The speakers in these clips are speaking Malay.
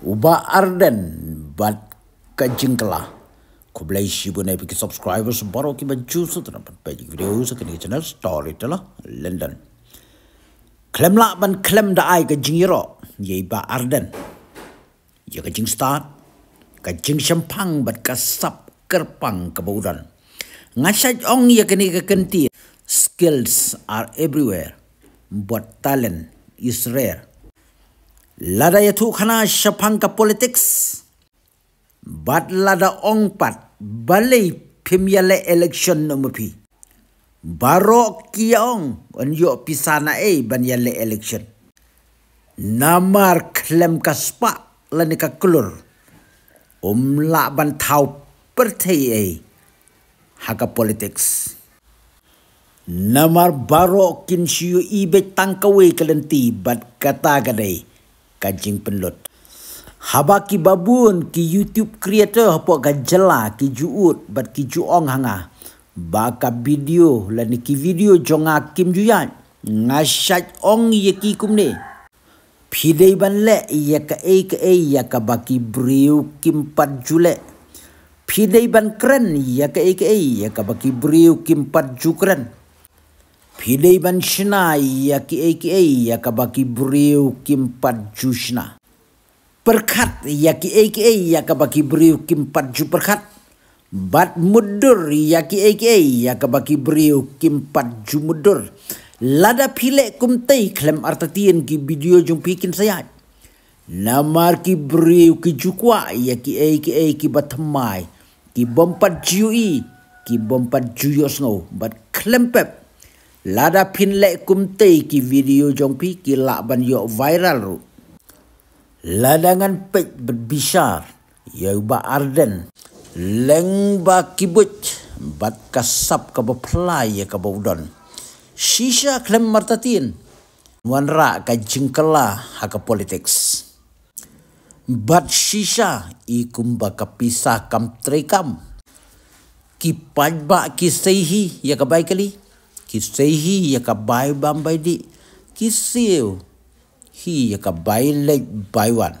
Uba Arden bat kajingkala. Ko blai shibu na piki subscribers baro ki baju su tana pan pagi video sa kini channel story tala London. Klem la ban klem da ai kajingiro ye ba Arden. Ya kajing start kajing shampang bat kasap kerpang kebaudan. Ngasaj ong ya kini kekenti. Skills are everywhere. But talent is rare. Lada ya tu khana ka politics. But lada ong pat balai pimyale election nomor pi. Baro kiong on yo pisana e ban yale election. Namar klem ka spa lani ka kulur. La ban tau pertai e. Haka politics. Namar baro kin siyo ibe tangkawe kalenti bat kata gadai kajing penlut. Habaki babun ki YouTube creator hapo ka jela ki juut bat ki juong hanga. Baka video lani ki video jonga kim juyan. Ngasat ong ye ki kumne. Pidei ban le ya ka e ka e ya ka baki briu kim pat jule. Pidei ban keren ya ka e ka e ya ka baki briu kim pat ju Pidei ban shina ya ki e ki e ya ka baki briu kim pat ju shina perkat ya ki e ki e ya ka baki briu kim pat ju perkat. Bat mudur ya ki e ki e ya ka baki briu kim pat ju mudur. Lada pile kum tei klem artatien ki video jung pikin saya. Namar ki briu ki ju kwa ya ki e ki e ki batamai ki bompat ju i ki bompat ju yo snow. Bat klem pep lada pin le kum tei ki video jong pi ki la ban yo viral ru. Ladangan pek berbisar ya ba arden. Leng ba kibut bat kasap ka pelai ya ka baudon shisha klem martatin. Wan ra ka jingkala ha ka politics. Bat shisha i kumba ka pisah kam trekam. Ki pajba ki sehi ya ka bai kali ki sehi ya ka bai bambai di. Ki siu hi ya ka bai le bai wan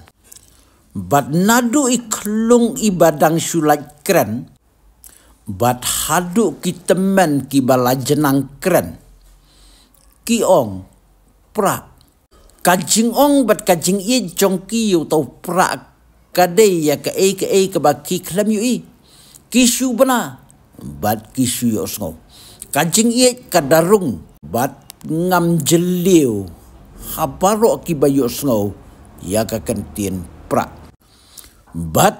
but nadu iklung ibadang sulat keren but hadu ki temen ki bala jenang keren ki ong pra. Kajing ong bat kajing i jong ki yu tau pra kade ya ka e ka e ka ba ki klem yu i. Ki shu bana bat ki shu yo sngo kajing i ka darung bat ngam jeliu. Habaro ki bayu snow ya ka kentien pra bat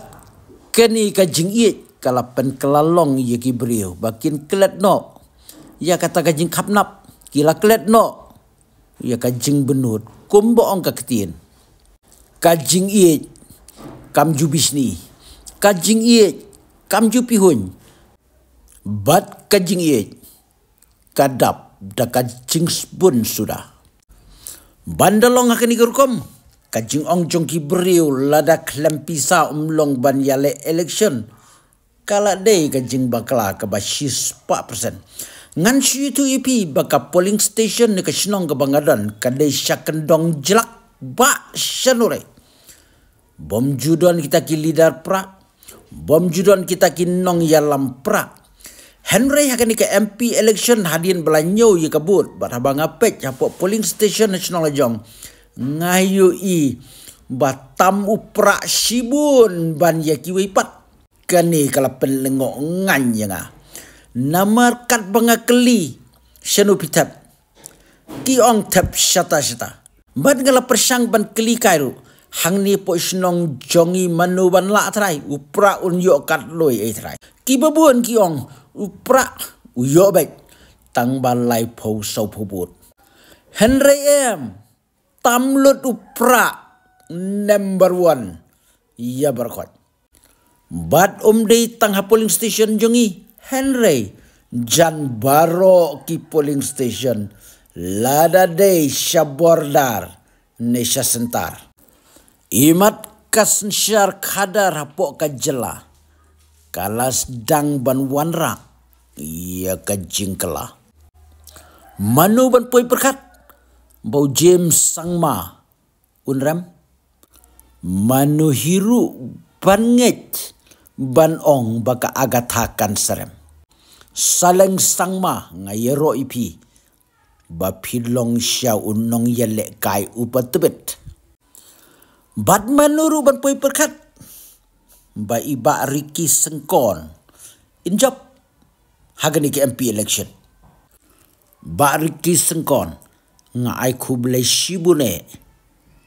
keni ka jing i kala pen kelalong ye ki bakin klet no ya kata ka jing kapnap kila klet no ya ka jing benut kumbo ong ka ketien. Ka jing i kam ju bisni. Ka jing i kam ju pihun. Bat ka jing i kadap da ka jing bun sudah Bandalong akan ikurkom. Kajing ong jong ki beriu lada klem pisa umlong ban yale election. Kala day kajing bakla ke basis 4%. Ngan shi tu ipi baka polling station ni kasinong ke bangadan kadai syakendong jelak ba syanure. Bom judan kita ki lidar pra. Bom judan kita ki nong yalam pra. Henry akan ke MP election hadian belanyo ye kabut. Bat habang apek hapo polling station national jong ngayu i batam upra sibun ban ye kiwi pat. Kani kala penlengo ngan ye nga. Namar kat banga keli shenu pitap ki ong tap shata shata bat ngala persang ban keli kairu hang ni po snong jongi manu ban la trai upra un yo kat loi ai trai ki babun ki ong upra uyo bet tang balai po bot henry em tamlut upra number one. Ya berkot bat om day tang ha polling station jongi henry jan baro ki polling station. Lada day shabordar nesha sentar. Imat kasensyar kadar hapok kajela. Kalas dang ban wanra. Ia kajingkela. Manu ban poi perkat. Bau James Sangma. Unram. Manuhiru banget ban ong baka agatakan serem. Saleng sangma ngayero ipi. Ba pilong siya unong yelek kai upat tebet. Bad manuru ban poi perkat. Ba iba Ricky Sengkon. Injap. Hagan iki MP election. Ba Ricky Sengkon. Nga ai kublai shibune.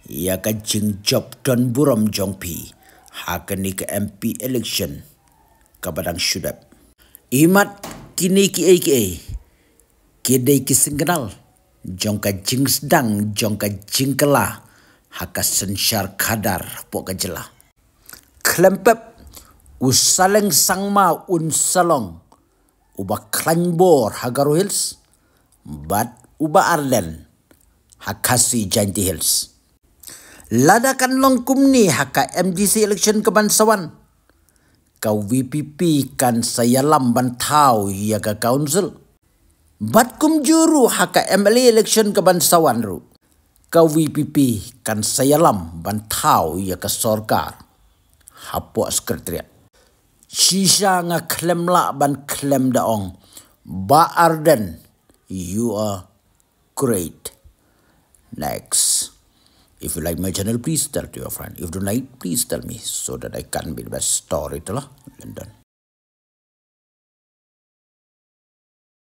Ya ka jing job don buram jong pi hakani ke MP election ke badang syudap. Imat kini ki ai ki ai. Kedai ki sengkenal. Jong ka jing sedang, jong ka jing kela. Haka sensyar kadar pok ka jela. Klempep usaleng sangma un salong. Uba klanbor hagaru hills. Bat uba arlen. Hakasi janti hills ladakan long kumni haka MDC election ke bansawan. Kau VPP kan saya lamban tahu ya ke council. Bat kum juru haka MLA election ke bansawan ru. Kau VPP kan saya lamban tahu ya ke sorkar. Hapuk sekretariat. Sisa nga klem la ban klem daong. Ba Arden, you are great. Next. If you like my channel, please tell to your friend. If you don't like, please tell me so that I can be the best storyteller. London.